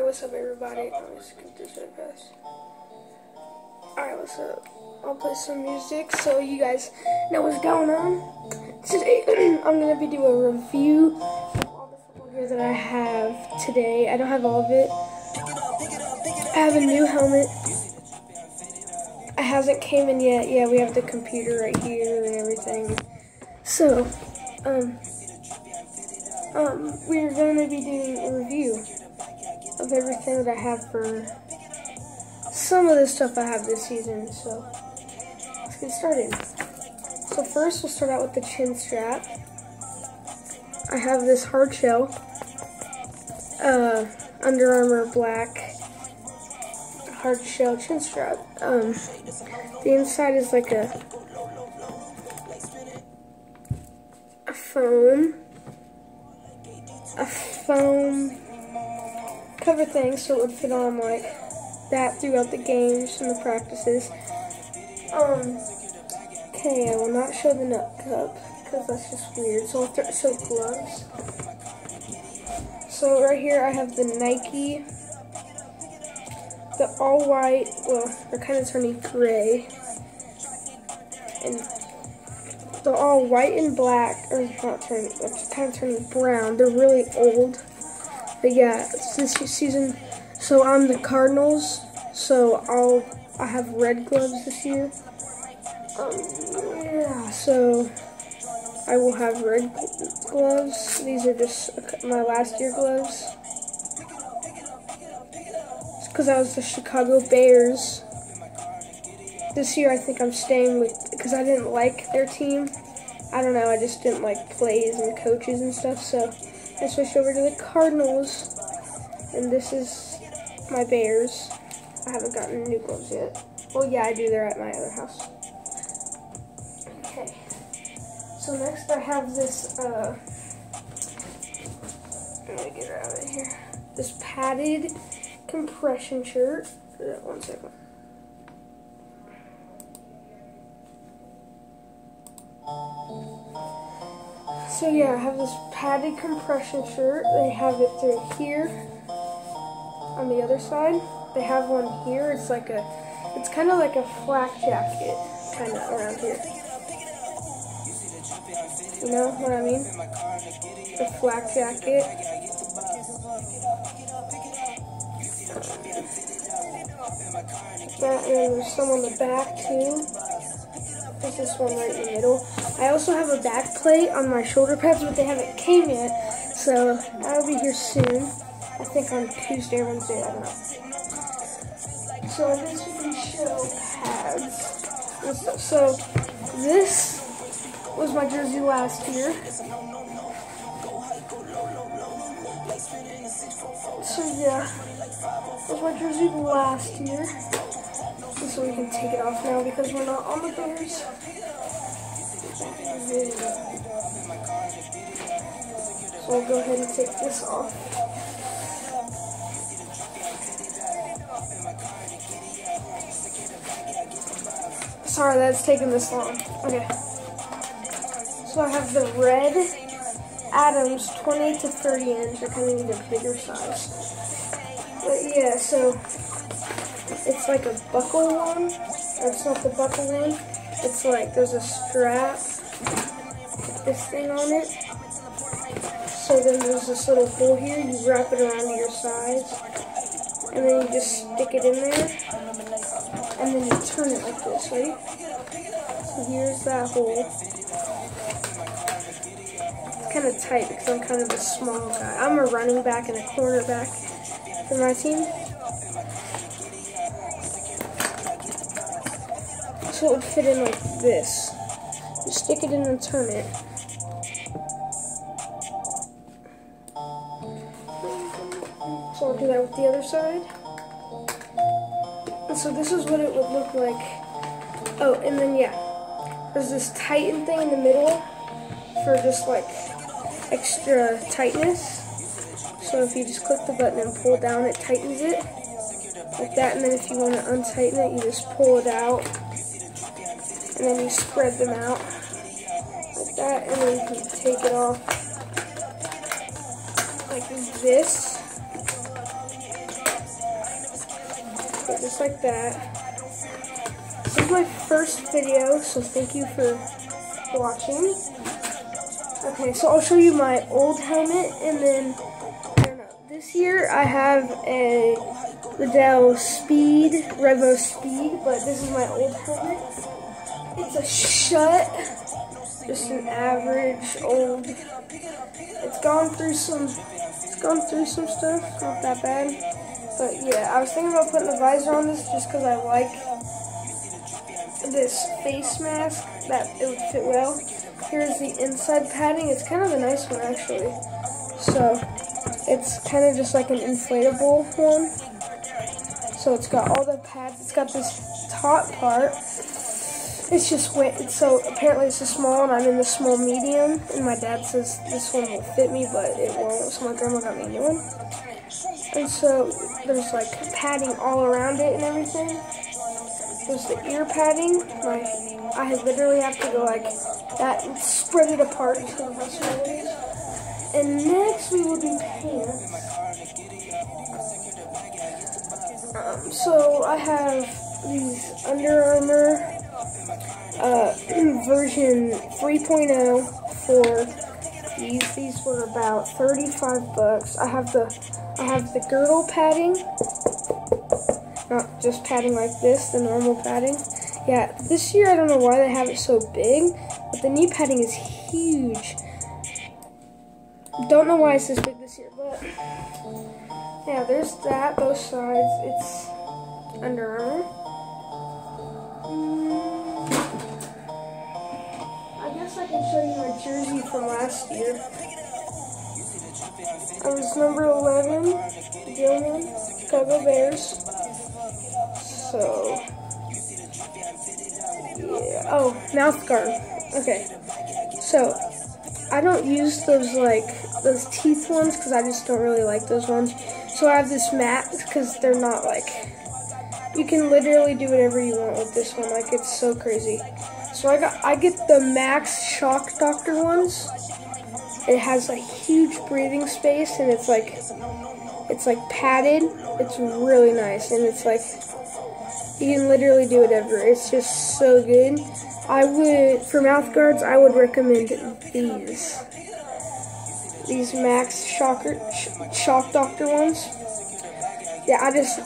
Alright, what's up everybody? I'm just gonna do this really fast. Alright, what's up? I'll play some music so you guys know what's going on. Today, I'm gonna be doing a review of all the football gear that I have today. I don't have all of it. I have a new helmet. It hasn't came in yet. Yeah, we have the computer right here and everything. So, um, um, we're to be doing a review of everything that I have for some of the stuff I have this season. So let's get started. So first, we'll start out with the chin strap. I have this hard shell, uh, Under Armour black hard shell chin strap. Um, the inside is like a, a foam a foam cover thing so it would fit on like that throughout the games and the practices. Um, okay, I will not show the nut cup because that's just weird. So I'll show gloves. So right here I have the Nike, the all white, well, they're kind of turning gray, and they're all white and black, or not turning, it's kind of turning brown. They're really old. But yeah, this season, so I'm the Cardinals, so I'll, I have red gloves this year. Um, yeah, so I will have red gloves. These are just my last year gloves. It's because I was the Chicago Bears this year I think I'm staying with because I didn't like their team. I don't know, I just didn't like plays and coaches and stuff, so I switched over to the Cardinals. And this is my Bears. I haven't gotten new gloves yet. Well, yeah, I do. They're at my other house. Okay. So next I have this, uh, let me get out of here. This padded compression shirt. One second. So yeah, I have this padded compression shirt. They have it through here on the other side. They have one here. It's like a, it's kind of like a flak jacket, kind of around here. You know what I mean? The flak jacket. That and there's some on the back too. There's this one right in the middle. I also have a back plate on my shoulder pads, but they haven't came yet. So that'll be here soon. I think on Tuesday or Wednesday, I don't know. So this we can show pads. So this was my jersey last year. So yeah, was my jersey last year so we can take it off now because we're not on the Bears. I'll go ahead and take this off. Sorry that's taking this long. Okay. So I have the red Adams 20 to 30 inch. I kind of need a bigger size. But yeah, so it's like a buckle one. It's not the buckle one. It's like there's a strap, this thing on it. So then there's this little hole here. You wrap it around your sides, and then you just stick it in there, and then you turn it like this, right? So here's that hole. It's kind of tight because I'm kind of a small guy. I'm a running back and a cornerback for my team. so it would fit in like this. You stick it in and turn it. The other side. And so this is what it would look like. Oh, and then yeah, there's this tighten thing in the middle for just like extra tightness. So if you just click the button and pull down, it tightens it like that. And then if you want to untighten it, you just pull it out and then you spread them out like that, and then you can take it off like this. Just like that. This is my first video, so thank you for watching. Okay, so I'll show you my old helmet, and then, know, this year I have a Riddell Speed, Revo Speed, but this is my old helmet. It's a Schutt, just an average old, it's gone through some, it's gone through some stuff, not that bad, but yeah, I was thinking about putting a visor on this just because I like this face mask, that it would fit well. Here's the inside padding. It's kind of a nice one, actually. So, it's kind of just like an inflatable one. So, it's got all the pads. It's got this top part. It's just wet. So, apparently it's a small, and I'm in the small medium. And my dad says this one will fit me, but it won't. So, my grandma got me a new one. And so, there's like padding all around it and everything. There's the ear padding. My, I literally have to go like that and spread it apart until how small it is. And next we will do pants. Um, so I have these Under Armour uh, version 3.0 for these. These were about 35 bucks. I have the I have the girdle padding not just padding like this, the normal padding. Yeah, this year I don't know why they have it so big, but the knee padding is huge. Don't know why it's this big this year, but yeah, there's that, both sides. It's Under Armour. Mm, I guess I can show you my jersey from last year. I was number 11, Gilman, Chicago Bears. So, yeah. Oh, mouth guard. Okay. So, I don't use those, like, those teeth ones because I just don't really like those ones. So I have this mat because they're not, like, you can literally do whatever you want with this one. Like, it's so crazy. So I got, I get the Max Shock Doctor ones. It has, like, huge breathing space and it's, like, it's, like, padded. It's really nice and it's, like, you can literally do whatever. It's just so good. I would, for mouth guards, I would recommend these. These Max Shocker, Shock Doctor ones. Yeah, I just,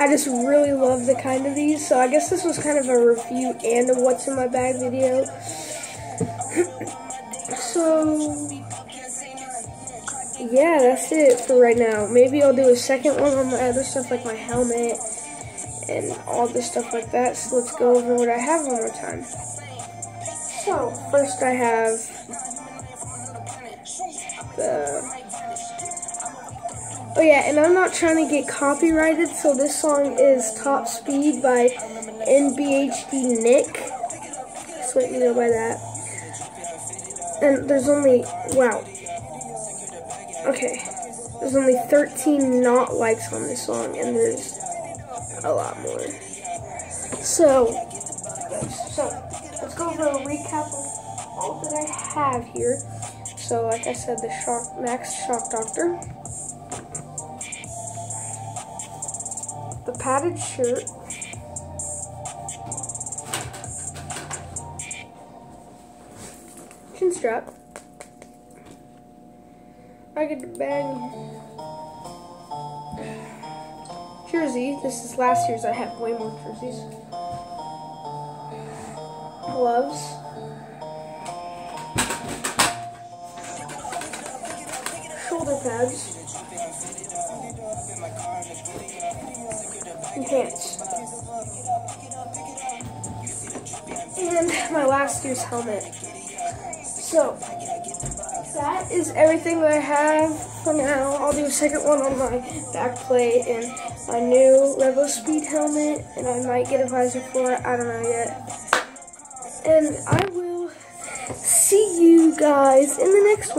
I just really love the kind of these. So I guess this was kind of a review and a what's in my bag video. so, yeah, that's it for right now. Maybe I'll do a second one on my other stuff like my helmet and all this stuff like that. So let's go over what I have one more time. So, first I have the... Oh yeah, and I'm not trying to get copyrighted, so this song is Top Speed by NBHD Nick. That's what you know by that. And there's only, wow, Okay, there's only 13 not likes on this song, and there's a lot more. So, so let's go over a recap of all that I have here. So, like I said, the Shock Max Shock Doctor, the padded shirt. Chin strap. I the bag. Jersey. This is last year's. I have way more jerseys. Gloves. Shoulder pads. And pants. And my last year's helmet. So, that is everything that I have for now. I'll do a second one on my back plate and my new Revo Speed helmet, and I might get a visor for it. I don't know yet. And I will see you guys in the next one.